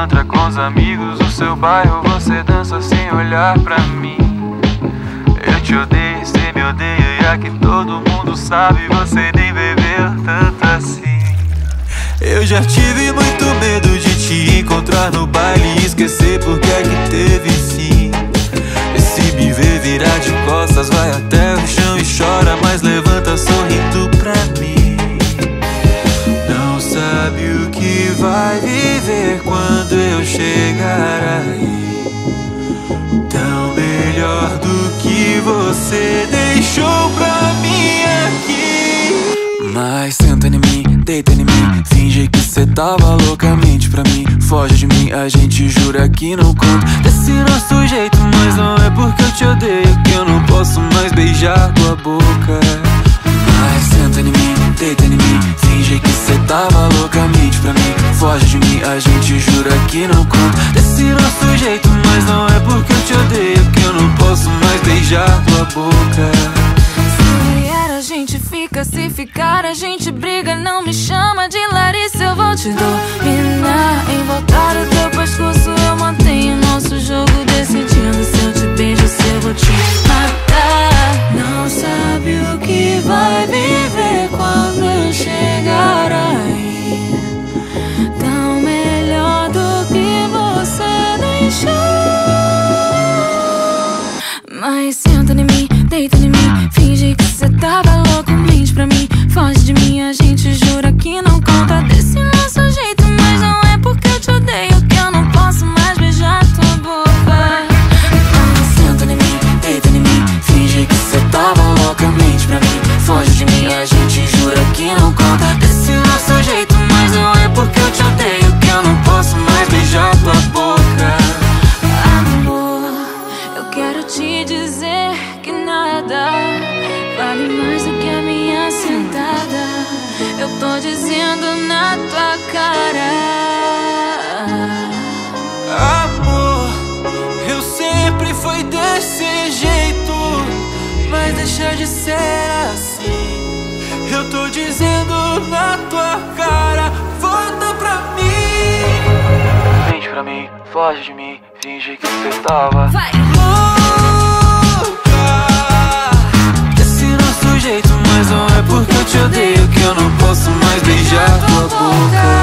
pilantra com os amigos do seu bairro Você dança sem olhar pra mim. Eu te odeio, cê me odeia E aqui todo mundo sabe Você nem bebeu tanto assim. Eu já tive muito medo de te encontrar no baile E esquecer porque é que teve fim E se me ver virar de costas Vai vai viver quando eu chegar aí. Tão melhor do que você deixou pra mim aqui. Mas senta em mim, deita em mim Finge que cê tava loucamente pra mim. Foge de mim, a gente jura que não conta. Desse nosso jeito, mas não é porque eu te odeio Que eu não posso mais beijar tua boca. Mas senta em mim, deita em mim que não conta Desse nosso jeito, mas não é porque eu te odeio Que eu não posso mais beijar tua boca. Se vier a gente fica, se ficar a gente briga. Não me chama de Larissa, eu vou te dominar Mas senta em mim, deita em mim. Finge que cê tava louco, mente pra mim. Foge de mim, a cara. Amor, eu sempre fui desse jeito, mas deixa de ser assim. Eu tô dizendo na tua cara, volta pra mim. Vende pra mim, foge de mim, finge que você tava. Vai. Louca, desse nosso jeito, mas não é porque eu te odeio que eu não posso mais beijar tua boca.